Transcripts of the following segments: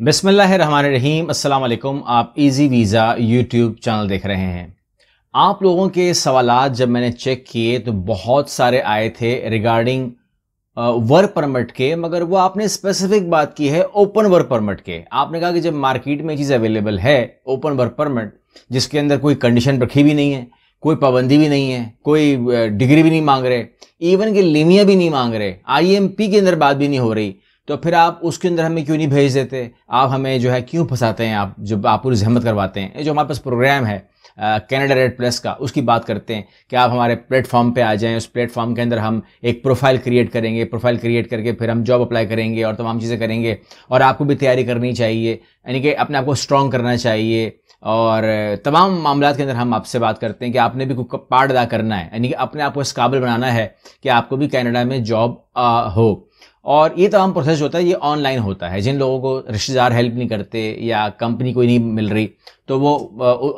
अस्सलाम वालेकुम आप इजी वीज़ा यूट्यूब चैनल देख रहे हैं। आप लोगों के सवालात जब मैंने चेक किए तो बहुत सारे आए थे रिगार्डिंग वर्क परमिट के, मगर वो आपने स्पेसिफिक बात की है ओपन वर्क परमिट के। आपने कहा कि जब मार्केट में चीज़ अवेलेबल है ओपन वर्क परमिट जिसके अंदर कोई कंडीशन रखी भी नहीं है, कोई पाबंदी भी नहीं है, कोई डिग्री भी नहीं मांग रहे इवन कि लिमिया भी नहीं मांग रहे आईएमपी के अंदर बात भी नहीं हो रही तो फिर आप उसके अंदर हमें क्यों नहीं भेज देते? आप हमें जो है क्यों फंसाते हैं आप जब आप पूरी जहमत करवाते हैं? जो हमारे पास प्रोग्राम है कैनेडा रेड प्लस का, उसकी बात करते हैं कि आप हमारे प्लेटफॉर्म पे आ जाएँ, उस प्लेटफॉर्म के अंदर हम एक प्रोफ़ाइल क्रिएट करेंगे प्रोफ़ाइल क्रिएट करके फिर हम जॉब अप्लाई करेंगे और तमाम चीज़ें करेंगे और आपको भी तैयारी करनी चाहिए, यानी कि अपने आप को स्ट्रॉन्ग करना चाहिए और तमाम मामला के अंदर हम आपसे बात करते हैं कि आपने भी कोई पार्ट अदा करना है, यानी कि अपने आप को इस काबिल बनाना है कि आपको भी कैनेडा में जॉब हो। और ये तमाम प्रोसेस होता है, ये ऑनलाइन होता है। जिन लोगों को रिश्तेदार हेल्प नहीं करते या कंपनी कोई नहीं मिल रही तो वो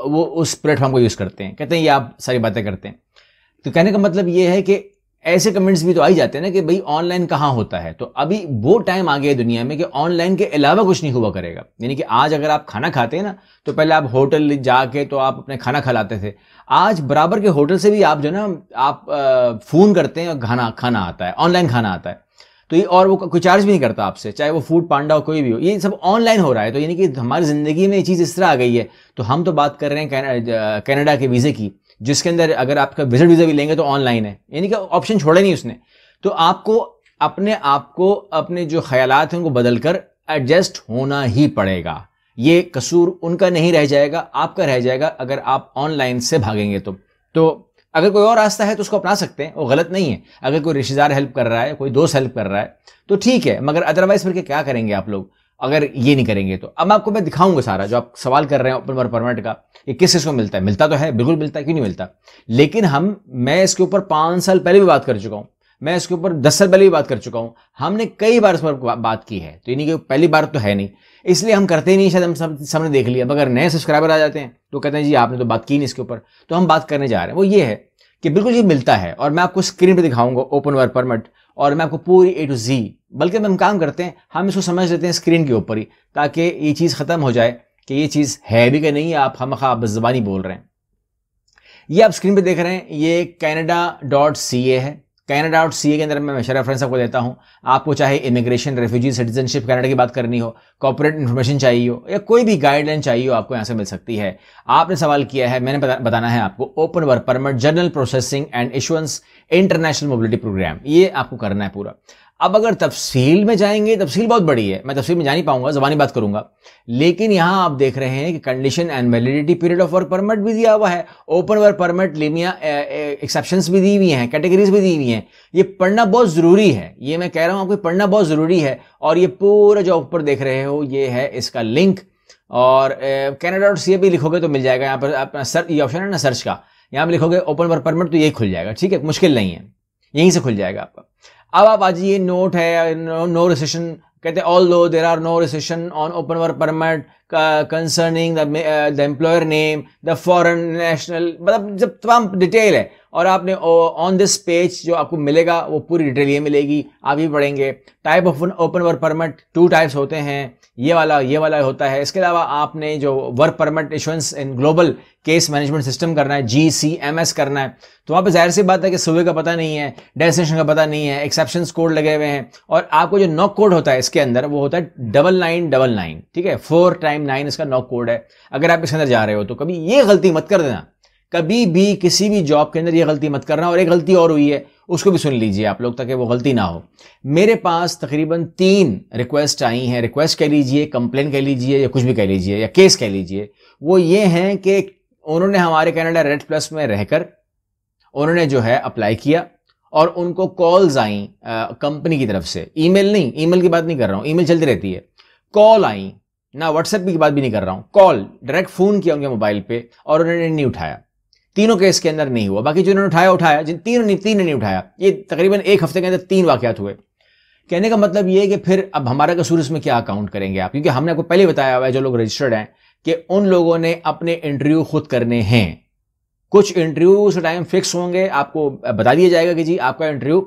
वो उस प्लेटफॉर्म को यूज़ करते हैं। कहते हैं, ये आप सारी बातें करते हैं। तो कहने का मतलब ये है कि ऐसे कमेंट्स भी तो आई जाते हैं ना कि भाई ऑनलाइन कहाँ होता है? तो अभी वो टाइम आ गया है दुनिया में कि ऑनलाइन के अलावा कुछ नहीं हुआ करेगा। यानी कि आज अगर आप खाना खाते हैं ना तो पहले आप होटल जाके तो आप अपने खाना खिलाते थे। आज बराबर के होटल से भी आप जो ना, आप फ़ोन करते हैं और खाना खाना आता है ऑनलाइन खाना आता है। तो ये और वो कोई चार्ज भी नहीं करता आपसे, चाहे वो फ़ूड पांडा हो, कोई भी हो। ये सब ऑनलाइन हो रहा है तो यानी कि हमारी ज़िंदगी में ये चीज़ इस तरह आ गई है। तो हम तो बात कर रहे हैं कनाडा के वीज़े की, जिसके अंदर अगर आपका विज़िट वीज़ा भी लेंगे तो ऑनलाइन है। यानी कि ऑप्शन छोड़े नहीं उसने। तो आपको अपने आप को, अपने जो ख्याल हैं उनको बदल कर एडजस्ट होना ही पड़ेगा। ये कसूर उनका नहीं रह जाएगा, आपका रह जाएगा अगर आप ऑनलाइन से भागेंगे तो। तो अगर कोई और रास्ता है तो उसको अपना सकते हैं, वो गलत नहीं है। अगर कोई रिश्तेदार हेल्प कर रहा है, कोई दोस्त हेल्प कर रहा है तो ठीक है, मगर अदरवाइज़ फिर क्या करेंगे आप लोग? अगर ये नहीं करेंगे तो। अब आपको, मैं दिखाऊँगा सारा, जो आप सवाल कर रहे हैं ओपन वर्क परमिट का ये किस चीज़ को मिलता है। मिलता तो है, बिल्कुल मिलता है, क्यों नहीं मिलता? लेकिन हम, मैं इसके ऊपर पाँच साल पहले भी बात कर चुका हूँ। मैं इसके ऊपर दस साल पहले भी बात कर चुका हूँ। हमने कई बार इस पर बात की है तो यानी कि पहली बार तो है नहीं। इसलिए हम करते ही नहीं, शायद हम सब सबने देख लिया। अगर नए सब्सक्राइबर आ जाते हैं तो कहते हैं, जी, आपने तो बात की नहीं इसके ऊपर। तो हम बात करने जा रहे हैं। वो ये है कि बिल्कुल ये मिलता है, और मैं आपको स्क्रीन पर दिखाऊँगा ओपन वर्क परमिट और मैं आपको पूरी ए टू जी बल्कि हम काम करते हैं, हम इसको समझ लेते हैं स्क्रीन के ऊपर ही, ताकि ये चीज़ ख़त्म हो जाए कि ये चीज़ है भी कि नहीं, आप हम खा जबानी बोल रहे हैं। ये आप स्क्रीन पे देख रहे हैं, ये कैनेडा डॉट सी ए है। कैनेडा डॉट सी के अंदर मैं हमेशा रेफरेंस आपको देता हूँ। आपको चाहे इमिग्रेशन रेफ्यूजी सिटीजनशिप कैनेडा की बात करनी हो कॉपोरेट इन्फॉर्मेशन चाहिए हो, या कोई भी गाइडलाइन चाहिए हो, आपको यहाँ से मिल सकती है। आपने सवाल किया है, मैंने बताना है आपको open work permit general processing and issuance international mobility program ये आपको करना है पूरा। अब अगर तफसील में जाएँगे, तफसील बहुत बड़ी है, मैं तफसील में जा नहीं पाऊँगा, जबानी बात करूँगा। लेकिन यहाँ आप देख रहे हैं कि condition and validity period of work permit भी दिया हुआ है open work permit LMIA exemption भी दी हुई हैं कैटेगरीज भी दी हुई हैं। ये पढ़ना बहुत ज़रूरी है, ये मैं कह रहा हूँ आपको पढ़ना बहुत ज़रूरी है, और ये पूरा जो ऊपर देख रहे हो, ये है इसका लिंक और कैनेडा डॉट सी भी लिखोगे तो मिल जाएगा, यहाँ पर अपना सर्च ये ऑप्शन है ना सर्च का, यहाँ पर लिखोगे ओपन वर्क परमिट तो ये खुल जाएगा, ठीक है? मुश्किल नहीं है, यहीं से खुल जाएगा आपका। अब आप आज ये नोट है नो, रिसेशन कहते हैं although there are no recession on open work permit concerning the employer name the foreign national मतलब जब तमाम डिटेल है और आपने ऑन दिस पेज जो आपको मिलेगा, वो पूरी डिटेल ये मिलेगी। आप भी पढ़ेंगे। Type of open work permit two types होते हैं। ये वाला ये वाला होता है। इसके अलावा आपने जो work permit issuance in global case management system करना है जी सी एम एस करना है। तो वहाँ पे ज़ाहिर सी बात है कि सुबह का पता नहीं है डेस्टिनेशन का पता नहीं है एक्सेप्शन कोड लगे हुए हैं। और आपको जो नॉक कोड होता है इसके अंदर, वो होता है डबल नाइन डबल नाइन ठीक है? फोर टाइम नाइन इसका नॉक कोड है। अगर आप इसके अंदर जा रहे हो तो कभी ये गलती मत कर देना। कभी भी किसी भी जॉब के अंदर ये गलती मत करना और एक गलती और हुई है, उसको भी सुन लीजिए आप लोग ताकि वो गलती ना हो। मेरे पास तकरीबन तीन रिक्वेस्ट आई हैं। रिक्वेस्ट कह लीजिए कंप्लेन कह लीजिए या कुछ भी कह लीजिए या केस कह लीजिए। वो ये हैं कि उन्होंने हमारे कैनेडा रेड प्लस में रहकर उन्होंने जो है अप्लाई किया और उनको कॉल्स आई कंपनी की तरफ़ से। ईमेल नहीं ईमेल की बात नहीं कर रहा हूँ ईमेल चलती रहती है। कॉल आई, ना व्हाट्सएप की बात भी नहीं कर रहा हूँ कॉल डायरेक्ट फ़ोन किया उनके मोबाइल पे और उन्होंने नहीं उठाया। तीनों केस के अंदर नहीं हुआ। बाकी जो उन्होंने उठाया उठाया। जिन तीन ने तीन नहीं उठाया। ये तकरीबन एक हफ़्ते के अंदर तीन वाकत हुए। कहने का मतलब ये है कि फिर अब हमारा कसूर इसमें क्या अकाउंट करेंगे आप? क्योंकि हमने आपको पहले बताया हुआ है, जो लोग रजिस्टर्ड हैं, कि उन लोगों ने अपने इंटरव्यू खुद करने हैं। कुछ इंटरव्यू से टाइम फिक्स होंगे। आपको बता दिया जाएगा कि जी, आपका इंटरव्यू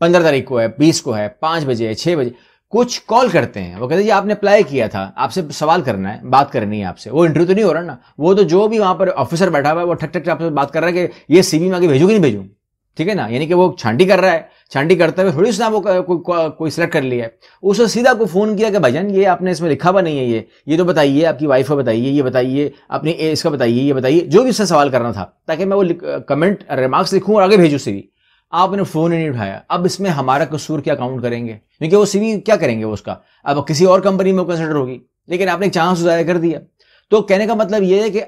पंद्रह तारीख को है, बीस को है, पाँच बजे है, छह बजे। कुछ कॉल करते हैं। वो कहते हैं जी आपने अप्लाई किया था आपसे सवाल करना है बात करनी है आपसे। वो इंटरव्यू तो नहीं हो रहा ना। वो तो जो भी वहाँ पर ऑफिसर बैठा हुआ है वो ठक ठक आपसे बात कर रहा है कि ये सीवी में आगे भेजू कि नहीं भेजू? ठीक है ना? यानी कि वो छांटी कर रहा है। छांटी करते हुए थोड़ी उसने वो कोई को, कोई सिलेक्ट कर लिया है। उसने सीधा आपको फ़ोन किया कि भाईजान ये आपने इसमें लिखा हुआ नहीं है ये। ये तो बताइए आपकी वाइफ को बताइए ये बताइए अपनी इसका बताइए ये बताइए। जो भी उससे सवाल करना था ताकि मैं वो कमेंट रिमार्क्स लिखूँ और आगे भेजू सीवी आपने फ़ोन ही नहीं उठाया। अब इसमें हमारा कसूर क्या काउंट करेंगे? क्योंकि वो सीवी क्या करेंगे वो उसका? अब किसी और कंपनी में कंसिडर होगी। लेकिन आपने चांस ज़ाया कर दिया। तो कहने का मतलब ये है कि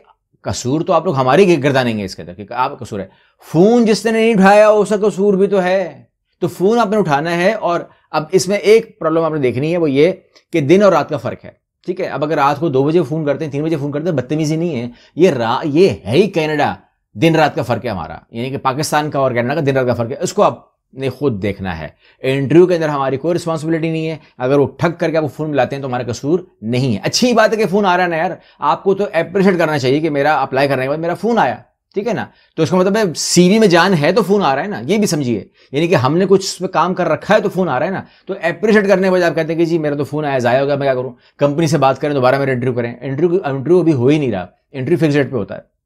कसूर तो आप लोग हमारी गर्दानेंगे इसके अंदर आप कसूर है। फ़ोन जिसने नहीं उठाया, उसका कसूर भी तो है। तो फ़ोन आपने उठाना है और अब इसमें एक प्रॉब्लम आपने देखनी है, वो ये कि दिन और रात का फ़र्क है। ठीक है? अब अगर रात को दो बजे फ़ोन करते हैं, तीन बजे फ़ोन करते हैं, बदतमीजी नहीं है। ये रा ये है ही कनाडा दिन रात का फ़र्क है हमारा। यानी कि पाकिस्तान का और कनाडा का दिन रात का फ़र्क है। उसको आप ने खुद देखना है। इंटरव्यू के अंदर हमारी कोई रिस्पॉन्सिबिलिटी नहीं है। अगर वो ठग करके आपको फ़ोन मिलाते हैं तो हमारा कसूर नहीं है। अच्छी बात है कि फ़ोन आ रहा है ना यार। आपको तो अप्रिशिएट करना चाहिए कि मेरा अप्लाई करने के बाद मेरा फ़ोन आया। ठीक है ना? तो इसका मतलब सीवी में जान है तो फ़ोन आ रहा है ना? ये भी समझिए। यानी कि हमने कुछ उस पर काम कर रखा है तो फ़ोन आ रहा है ना? तो अप्रिशिएट करने के बाद आप कहते हैं कि जी, मेरा तो फ़ोन आया, जाया होगा मैं क्या करूँ? कंपनी से बात करें, दोबारा मेरा इंटरव्यू करें। इंटरव्यू इंटरव्यू अभी हो ही नहीं रहा। इंटरव्यू फिक्स डेट पर होता है।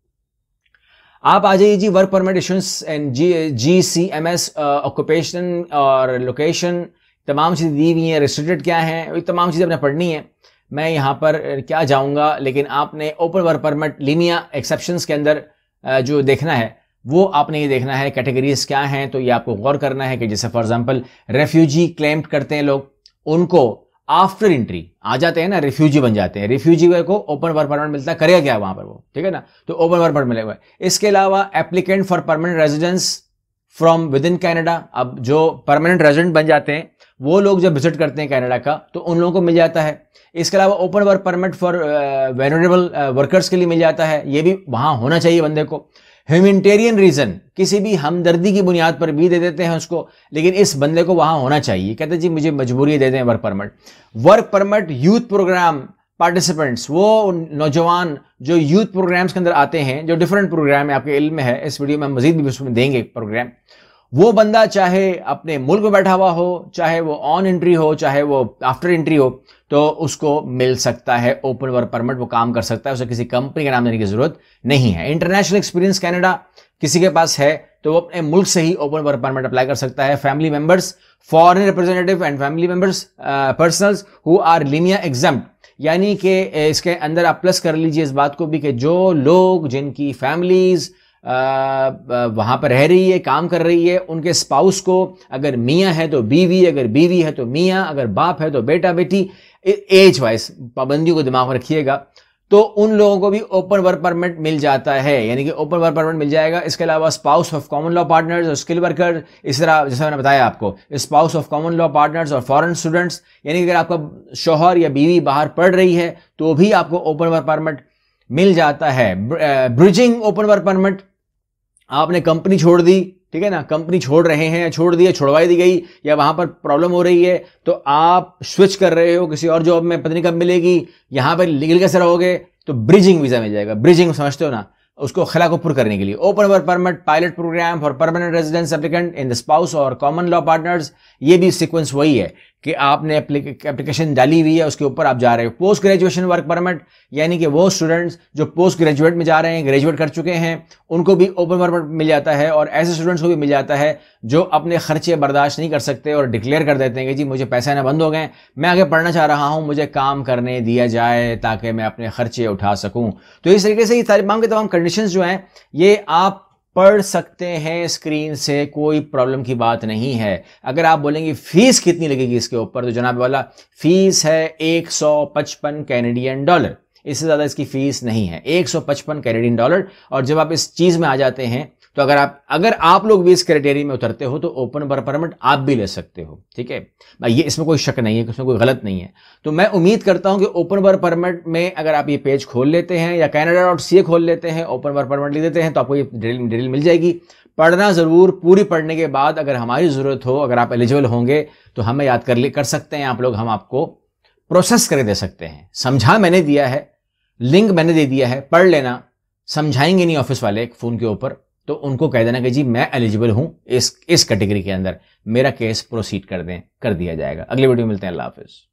आप आ जाइए जी work permit issuance and ji G C M S occupation और लोकेशन तमाम चीज़ें दी हुई हैं रिस्ट्रिक्टेड क्या है तमाम चीज़ें आपने पढ़नी है। मैं यहाँ पर क्या जाऊँगा, लेकिन आपने open work permit LMIA exemption के अंदर जो देखना है, वो आपने ये देखना है कैटेगरीज क्या हैं तो ये आपको गौर करना है कि जैसे फॉर एग्जांपल रेफ्यूजी क्लेम्ड करते हैं लोग, उनको आफ्टर एंट्री आ जाते हैं ना रिफ्यूजी बन जाते हैं। रिफ्यूजी को ओपन वर्क परमिट मिलता है, करेगा क्या वहाँ पर वो? ठीक है ना? तो ओपन वर्क परमिट मिलेगा। इसके अलावा applicant for permanent residence from within Canada अब जो परमानेंट रेजिडेंट बन जाते हैं, वो लोग जब विज़िट करते हैं कनाडा का तो उन लोगों को मिल जाता है। इसके अलावा open work permit for vulnerable workers के लिए मिल जाता है। ये भी वहाँ होना चाहिए बंदे को। ह्यूमेटेरियन रीजन किसी भी हमदर्दी की बुनियाद पर भी दे देते हैं उसको, लेकिन इस बंदे को वहाँ होना चाहिए। कहते जी, मुझे मजबूरी दे दें work permit work permit youth program participants वो नौजवान जो यूथ प्रोग्राम्स के अंदर आते हैं, जो डिफरेंट प्रोग्राम है, आपके इल्म है, इस वीडियो में हम मजीद भी उसमें देंगे प्रोग्राम वो बंदा चाहे अपने मुल्क में बैठा हुआ हो, चाहे वो ऑन एंट्री हो, चाहे वो आफ्टर एंट्री हो तो उसको मिल सकता है ओपन वर्क परमिट वो काम कर सकता है, उसे किसी कंपनी का नाम देने की ज़रूरत नहीं है। इंटरनेशनल एक्सपीरियंस कैनेडा किसी के पास है तो वो अपने मुल्क से ही ओपन वर्क परमिट अप्लाई कर सकता है। Family members foreign representative and family members personals who are LMIA exempt यानी कि इसके अंदर आप प्लस कर लीजिए इस बात को भी कि जो लोग जिनकी फैमिलीज़ वहाँ पर रह रही है, काम कर रही है, उनके स्पाउस को अगर मियाँ है तो बीवी, अगर बीवी है तो मियाँ, अगर बाप है तो बेटा, बेटी एज वाइज पाबंदियों को दिमाग में रखिएगा तो उन लोगों को भी ओपन वर्क परमिट मिल जाता है, यानी कि ओपन वर्क परमिट मिल जाएगा। इसके अलावा spouse of common law partners और स्किल वर्कर इस तरह, जैसा मैंने बताया आपको spouse of common law partners और फॉरेन स्टूडेंट्स यानी कि अगर आपका शोहर या बीवी बाहर पढ़ रही है तो भी आपको ओपन वर्क परमिट मिल जाता है। ब्रिजिंग ओपन वर्क परमिट आपने कंपनी छोड़ दी, ठीक है ना? कंपनी छोड़ रहे हैं, छोड़ दिए छोड़वाई दी गई, या वहाँ पर प्रॉब्लम हो रही है तो आप स्विच कर रहे हो किसी और जॉब में, पता नहीं कब मिलेगी, यहाँ पर लीगल कैसे रहोगे? तो ब्रिजिंग वीज़ा मिल जाएगा। ब्रिजिंग समझते हो ना? उसको खिला को पुर करने के लिए। Open work permit pilot program for permanent residence applicant in the spouse और कॉमन लॉ पार्टनर्स ये भी सीक्वेंस वही है। कि आपने एप्लीकेशन डाली हुई है, उसके ऊपर आप जा रहे हो। पोस्ट ग्रेजुएशन वर्क परमिट यानी कि वो स्टूडेंट्स जो पोस्ट ग्रेजुएट में जा रहे हैं ग्रेजुएट कर चुके हैं, उनको भी ओपन परमिट मिल जाता है और ऐसे स्टूडेंट्स को भी मिल जाता है जो अपने खर्चे बर्दाश्त नहीं कर सकते और डिक्लेयर कर देते हैं कि जी, मुझे पैसे आना बंद हो गए, मैं आगे पढ़ना चाह रहा हूँ, मुझे काम करने दिया जाए ताकि मैं अपने खर्चे उठा सकूँ। तो इस तरीके से ये तमाम के तमाम कंडीशन जो हैं, ये आप पढ़ सकते हैं स्क्रीन से, कोई प्रॉब्लम की बात नहीं है। अगर आप बोलेंगे, फ़ीस कितनी लगेगी इसके ऊपर? तो जनाब वाला फ़ीस है एक सौ पचपन कैनेडियन डॉलर इससे ज़्यादा इसकी फ़ीस नहीं है। एक सौ पचपन कैनेडियन डॉलर और जब आप इस चीज़ में आ जाते हैं तो अगर आप अगर आप लोग भी इस क्राइटेरिया में उतरते हो तो ओपन वर्क परमिट आप भी ले सकते हो, ठीक है? भाई, ये इसमें कोई शक नहीं है, इसमें कोई गलत नहीं है। तो मैं उम्मीद करता हूँ कि ओपन वर्क परमिट में अगर आप ये पेज खोल लेते हैं या कैनेडा डॉट सी खोल लेते हैं ओपन वर्क परमिट लिख देते हैं तो आपको ये डिटेल डिटेल मिल जाएगी। पढ़ना ज़रूर, पूरी पढ़ने के बाद अगर हमारी ज़रूरत हो, अगर आप एलिजिबल होंगे तो हमें याद कर कर सकते हैं, आप लोग, हम आपको प्रोसेस करके दे सकते हैं। समझा मैंने दिया है लिंक मैंने दे दिया है, पढ़ लेना, समझाएँगे नहीं ऑफ़िस वाले फ़ोन के ऊपर। तो उनको कह देना कि जी, मैं एलिजिबल हूँ इस इस कैटेगरी के अंदर। मेरा केस प्रोसीड कर दें, कर दिया जाएगा। अगले वीडियो मिलते हैं। अल्लाह हाफिज़।